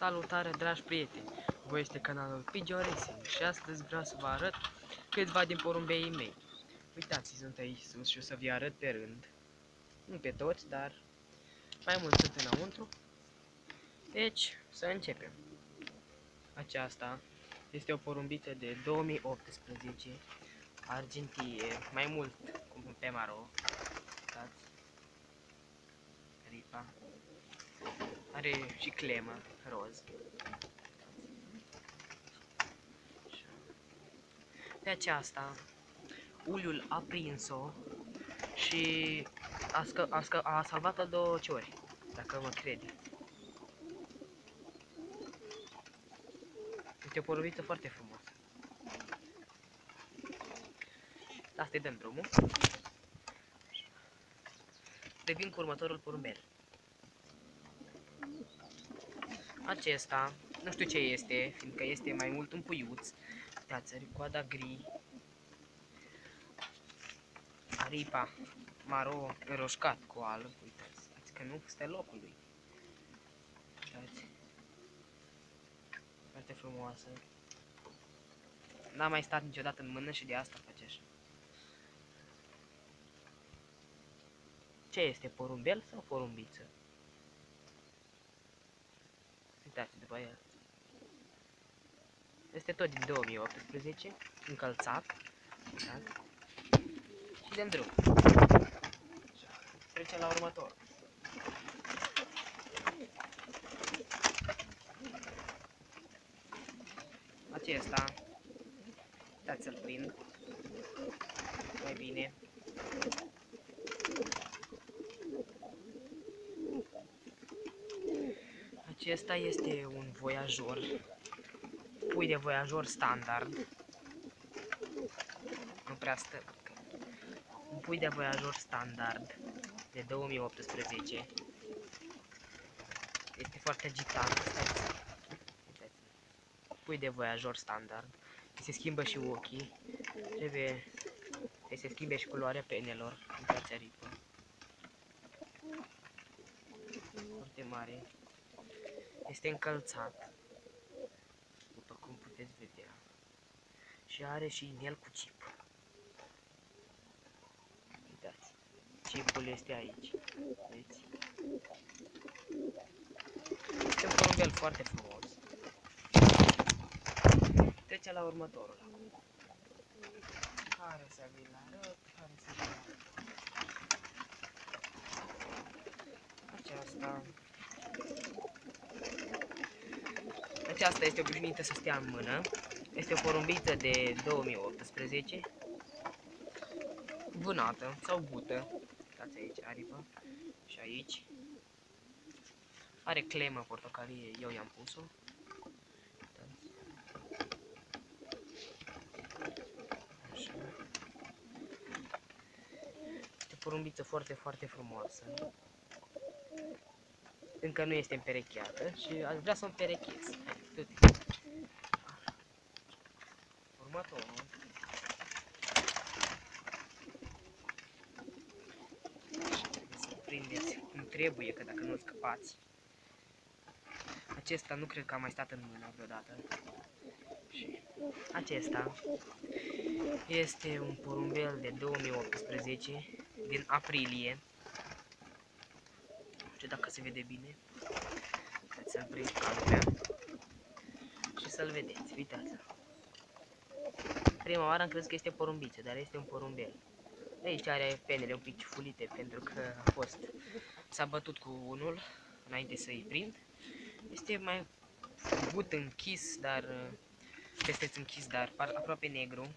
Salutare dragi prieteni! Voi este canalul Pigeon Racing și astăzi vreau să vă arăt câțiva din porumbeii mei. Uitați, sunt aici sus și o să vi arăt pe rând. Nu pe toți, dar mai mulți sunt înăuntru. Deci, să începem. Aceasta este o porumbiță de 2018, argintie, mai mult cum pe maro. Uitați. Ripa. Are și clemă roz. Pe aceasta, uliul a prins-o și a, scă, a, scă, a salvat-o două ori, dacă mă crede. Este o porumbiță foarte frumoasă. Asta îi dăm drumul. Revin cu următorul porumbel. Acesta, nu știu ce este, fiindcă este mai mult un puiuț. Uitați, are coada gri. Aripa maro roșcat cu alb, uitați, uitați că nu stă locul lui. Uitați. Foarte frumoasă. N-a mai stat niciodată în mână și de asta face așa. Ce este, porumbel sau porumbiță? Uitați după el. Este tot din 2018, încălțat. Uitați. Și de drum. Trecem la următor. Acesta. Uitați să-l prind. Mai bine. Acesta este un voiajor, pui de voiajor standard. Nu prea stă. Un pui de voiajor standard de 2018. Este foarte agitat. Pui de voiajor standard. Se schimbă și ochii. Trebuie să se schimbe și culoarea penelor. Uitați aripă. Foarte mare. Este încălțat, după cum puteți vedea, și are și inel cu chip. Uitați, chipul este aici, vedeți? Este un porumbel foarte frumos. Trecem la următorul acum. Care să vi-l arăt, care să vi-l arăt. Aceasta Aceasta este obișnuită să stea în mână. Este o porumbiță de 2018. Vânată sau bută. Uitați aici, aripă. Și aici. Are clemă portocalie, eu i-am pus-o. Este o porumbiță foarte, foarte frumoasă încă nu este împerecheată și aș vrea să o împerechez. Următorul. Să prindeți cum trebuie, că dacă nu scăpați. Acesta nu cred că a mai stat în mână vreodată. Și acesta este un porumbel de 2018 din aprilie știu dacă se vede bine. Haideți să-l prind calupea. Și să-l vedeți, uitați Prima oară am crezut că este porumbiță, dar este un porumbel. Aici are penele un pic fulite pentru că a fost s-a bătut cu unul înainte să-i prind. Este mai but închis, dar peste închis, dar aproape negru.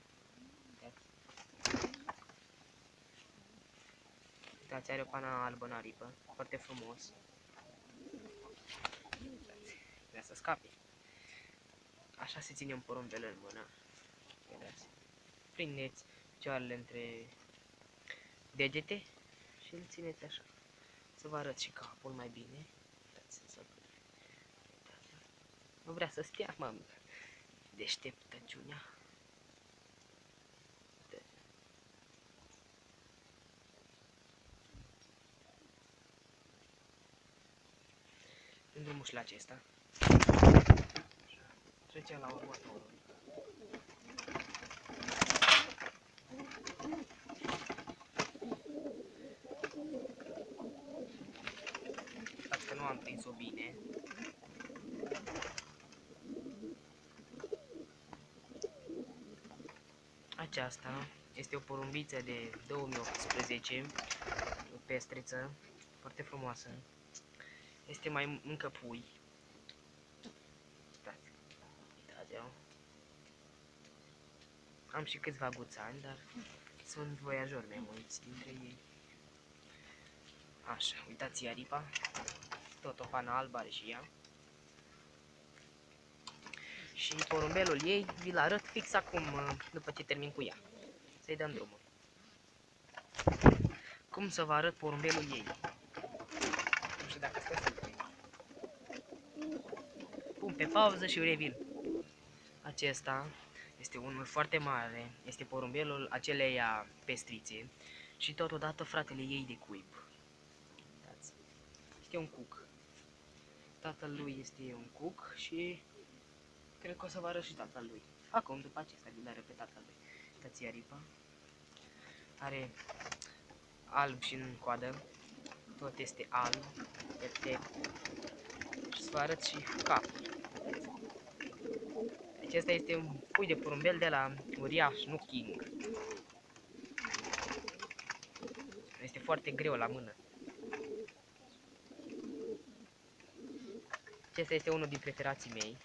Uitați, are o pana albă în aripă. Foarte frumos. Uitați, vrea să scape. Așa se ține un porumbel în mână. Vedeți. Prindeți picioarele între degete și îl țineți așa. Să vă arăt și capul mai bine. Uitați, să Uitați. Nu vrea să stea, mă. Deșteptăciunea. În drumul și la acesta. Trecem la următorul. Stați că nu am prins-o bine. Aceasta este o porumbiță de 2018, o pestriță, foarte frumoasă. Este mai încă pui. Uitați, uitați -o. Am și câțiva guțani, dar sunt voiajori mai mulți dintre ei. Așa, uitați aripa. Tot o pană albă are și ea. Și porumbelul ei vi-l arăt fix acum, după ce termin cu ea. Să-i dăm drumul. Cum să vă arăt porumbelul ei? Nu știu dacă stă să Pun pe pauză și revin. Acesta este unul foarte mare, este porumbelul aceleia pestrițe și totodată fratele ei de cuib. Este un cuc. Tatăl lui este un cuc și cred că o să vă arăt și tatăl lui. Acum, după acesta, vi arăt pe tatăl lui. Uitați aripa. Are alb și în coadă. Tot este alb, perfect. Și să vă arăt și capul. Acesta este un pui de porumbel de la uriaș, nu king. Este foarte greu la mână. Acesta este unul din preferații mei.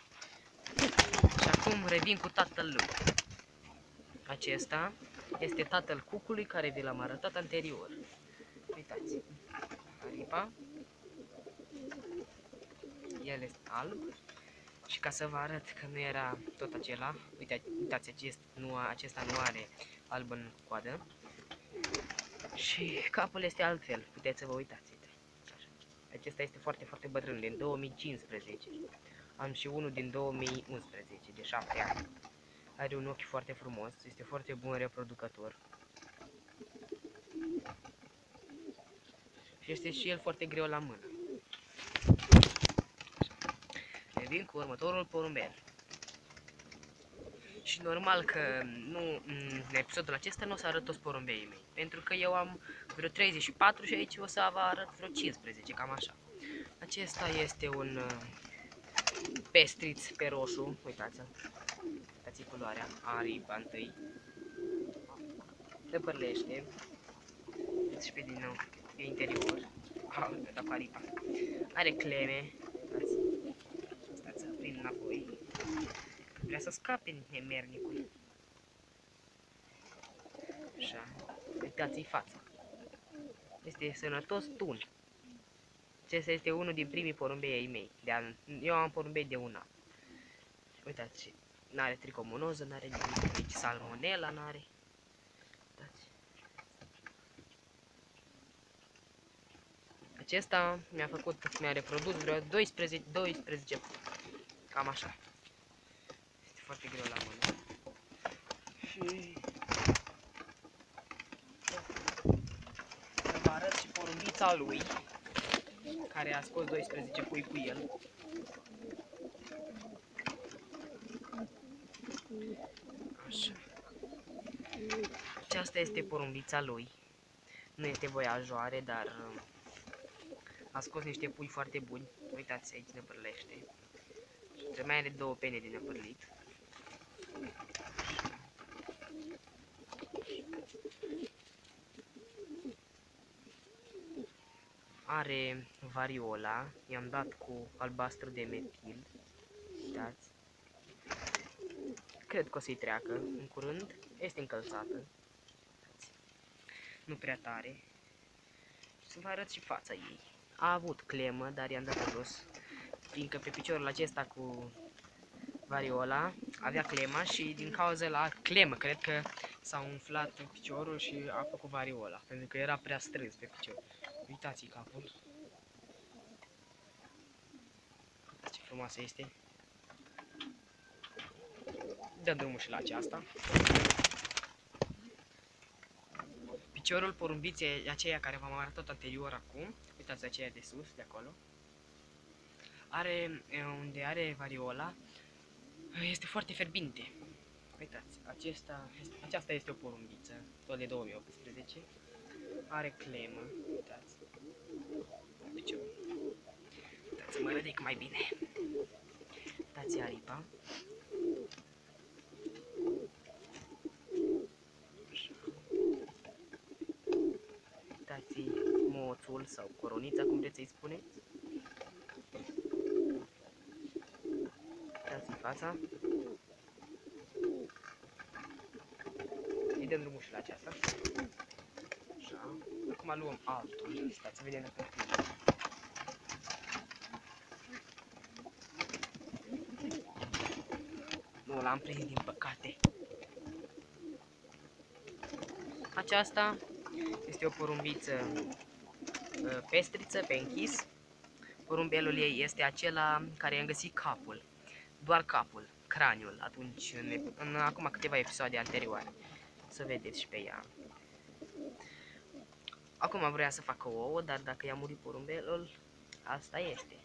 Și acum revin cu tatăl lui. Acesta este tatăl cucului care vi l-am arătat anterior. Uitați. Aripa. El este alb. Și ca să vă arăt că nu era tot acela, uite, uitați, acest, nu, acesta nu are alb în coadă. Și capul este altfel, puteți să vă uitați. Uite. Așa. Acesta este foarte, foarte bătrân, din 2015. Am și unul din 2011, de 7 ani. Are un ochi foarte frumos, este foarte bun reproducător. Și este și el foarte greu la mână. Revin cu următorul porumbel. Și normal că nu, în episodul acesta nu o să arăt toți porumbeii mei. Pentru că eu am vreo 34 și aici o să vă arăt vreo 15, cam așa. Acesta este un uh, pestriț pe roșu, uitați-l. Uitați culoarea, aripa întâi. Se părlește. Uitați și pe din nou, pe interior. Aoleu, da aripa. Are cleme, uitați. Stați să prind înapoi. Vrea să scape nemernicul. Așa, uitați-i fața. Este sănătos tun. Acesta este unul din primii porumbei ai mei. De an... Eu am porumbei de un an. Uitați, n-are tricomonoză, n-are nimic, nici salmonella n-are. Uitați. Acesta mi-a făcut, mi-a reprodus vreo 12, 12, cam așa. Este foarte greu la mână. Și... Să vă arăt și porumbița lui care a scos 12 pui cu el. Așa. Aceasta este porumbița lui. Nu este voiajoare, dar uh, a scos niște pui foarte buni. Uitați aici năpârlește. Și mai are două pene de năpârlit. Are variola, i-am dat cu albastru de metil, uitați. Cred că o să-i treacă în curând, este încălțată, nu prea tare. Să vă arăt și fața ei. A avut clemă, dar i-am dat jos, fiindcă pe piciorul acesta cu variola avea clema și din cauza la clemă, cred că s-a umflat piciorul și a făcut variola, pentru că era prea strâns pe picior. Uitați capul. Ce frumoasă este. Dăm drumul și la aceasta. Piciorul porumbiței aceea care v-am arătat anterior acum. Uitați aceea de sus, de acolo. Are, unde are variola, Este foarte ferbinte. Uitați, acesta, aceasta este o porumbiță, tot de 2018. Are clemă, uitați. Deci, uitați, mă ridic mai bine. Uitați aripa. Uitați moțul sau coronița, cum vreți să-i spuneți. Uitați fața. Îi dăm drumul și la aceasta. Așa. Acum luăm altul. Stați să vedem dacă Nu l-am prins din păcate. Aceasta este o porumbiță uh, pestriță pe închis. Porumbelul ei este acela care i-am găsit capul. Doar capul, craniul, atunci în, în acum câteva episoade anterioare. Să vedeți și pe ea. Acum vrea să facă ouă, dar dacă i-a murit porumbelul, asta este.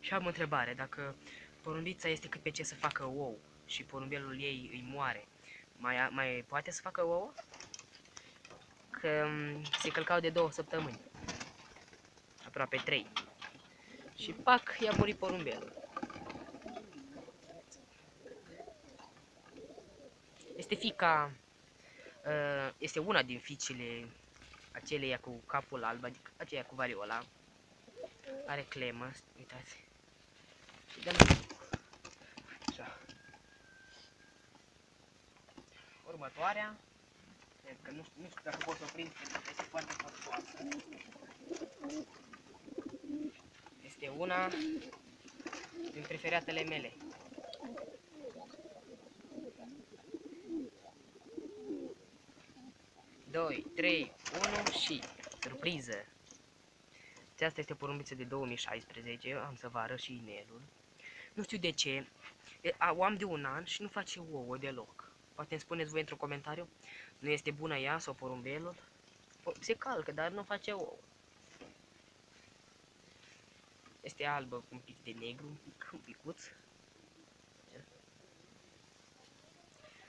Și am o întrebare, dacă porumbița este cât pe ce să facă ou și porumbelul ei îi moare, mai, mai poate să facă ouă? Că mm, se călcau de două săptămâni, aproape trei. Și pac, i-a murit porumbelul. Este fica, uh, este una din fiicele aceleia cu capul alb, adică aceea cu variola. Are clemă, uitați. Și dăm Așa. Următoarea, cred că nu, nu știu dacă pot să o prind, pentru că este foarte frumoasă. Este una din preferatele mele. 2, 3, 1 și surpriză. Aceasta este o porumbiță de 2016, am să vă arăt și inelul. Nu știu de ce, o am de un an și nu face ouă deloc. Poate îmi spuneți voi într-un comentariu, nu este bună ea sau porumbelul? Se calcă, dar nu face ouă. Este albă cu un pic de negru, un pic, un picuț.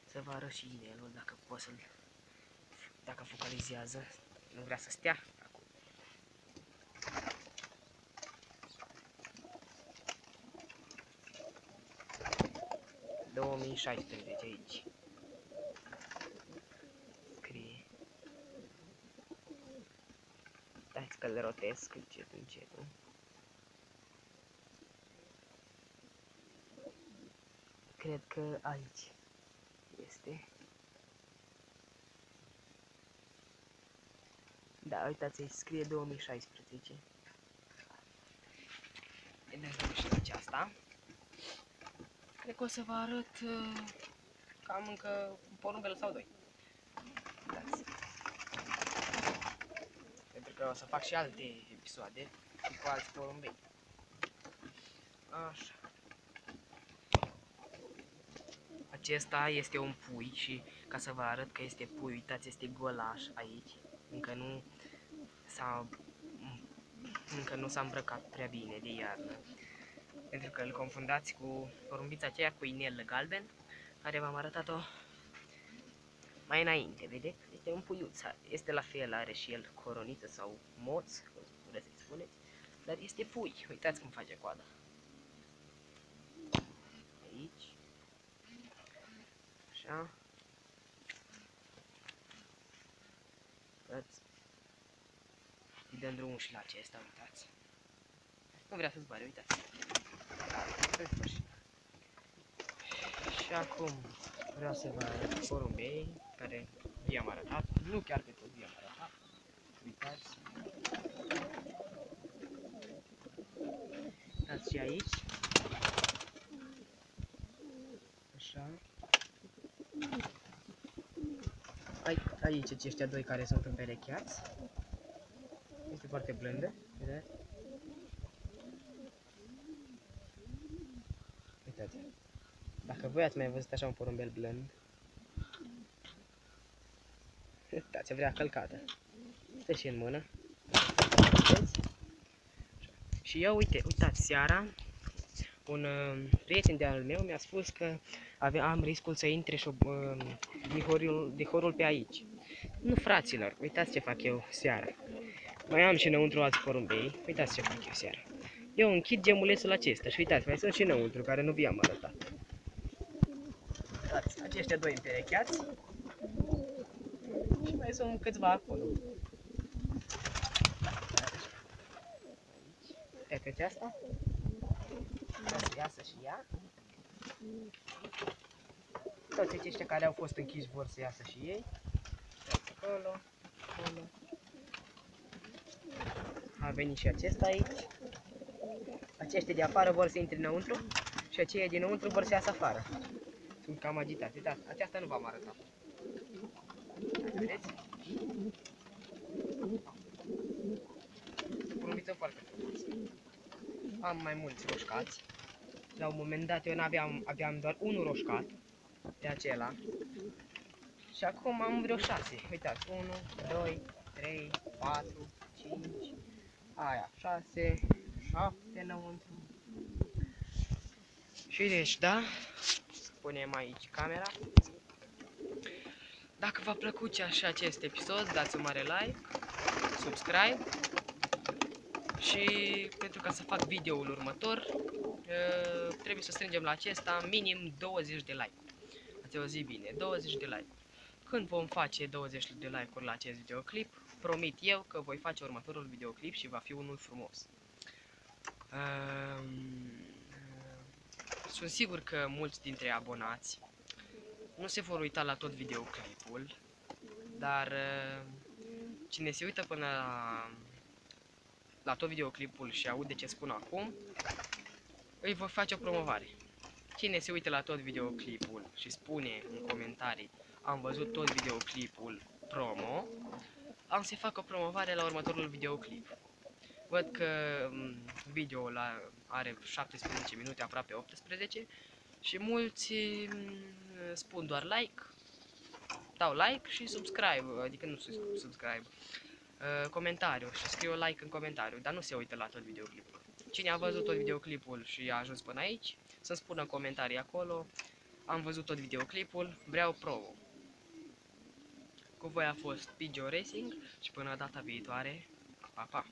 Să vă arăt și inelul, dacă pot să-l dacă focalizează, nu vrea să stea acum. ...2016 aici. Scrie. Dați că le rotesc încet, încet. Cred că aici este. Da, uitați, scrie 2016. Vedeți și aceasta. Cred că o să vă arăt uh, cam încă un porumbel sau doi. Uitați. Pentru că o să fac și alte episoade cu alți porumbei. Așa. Acesta este un pui și ca să vă arăt că este pui, uitați, este golaș aici încă nu s-a încă nu s-a îmbrăcat prea bine de iarnă. Pentru că îl confundați cu porumbița aceea cu inel galben, care v-am arătat-o mai înainte, vedeți? Este un puiuț, este la fel, are și el coroniță sau moț, cum vreți să-i spuneți, dar este pui, uitați cum face coada. Aici. Așa. uitați. Îi dăm drumul și la acesta, uitați. Nu vrea să zboare, uitați. Și acum vreau să vă arăt porumbei care i-am arătat. Nu chiar pe toți i-am arătat. Uitați. Uitați și aici. Așa aici aceștia doi care sunt împerecheați. Este foarte blândă, vedeți? Uitați. Dacă voi ați mai văzut așa un porumbel blând, uitați, vrea călcată. Stă și în mână. Vedeți? Și eu, uite, uitați, seara un uh, prieten de al meu mi-a spus că avea, am riscul să intre și uh, dihorul, dihorul pe aici. Nu, fraților, uitați ce fac eu seara. Mai am și înăuntru alți porumbei, uitați ce fac eu seara. Eu închid gemulețul acesta și uitați, mai sunt și înăuntru, care nu vi-am arătat. Uitați, aceștia doi împerecheați. Și mai sunt câțiva acolo. Aici. Pe asta? Ca să iasă și ea. Toți aceștia care au fost închiși vor să iasă și ei. Acolo, acolo. A venit și acesta aici. Aceștia de afară vor să intre înăuntru și aceia dinăuntru vor să iasă afară. Sunt cam agitați. Da, aceasta nu v-am arătat. Vedeți? Porumbiță foarte frumoasă. Am mai mulți roșcați. La un moment dat eu aveam, aveam doar unul roșcat de acela. Și acum am vreo șase. Uitați, 1, 2, 3, 4, 5, aia, 6, 7 înăuntru. Și deci, da, punem aici camera. Dacă v-a plăcut și acest episod, dați un mare like, subscribe și pentru ca să fac videoul următor, trebuie să strângem la acesta minim 20 de like. Ați auzit bine, 20 de like. Când vom face 20 de like-uri la acest videoclip, promit eu că voi face următorul videoclip și va fi unul frumos. Sunt sigur că mulți dintre abonați nu se vor uita la tot videoclipul, dar uh, cine se uită până la, la tot videoclipul și aude ce spun acum, îi voi face o promovare. Cine se uită la tot videoclipul și spune în comentarii am văzut tot videoclipul promo, am să fac o promovare la următorul videoclip. Văd că um, videoul are 17 minute, aproape 18 și mulți mm, spun doar like, dau like și subscribe, adică nu subscribe, uh, comentariu și scriu like în comentariu, dar nu se uită la tot videoclipul. Cine a văzut tot videoclipul și a ajuns până aici, să-mi spună în comentarii acolo, am văzut tot videoclipul, vreau promo. Cu voi a fost Pidgeo Racing și până data viitoare, pa, pa!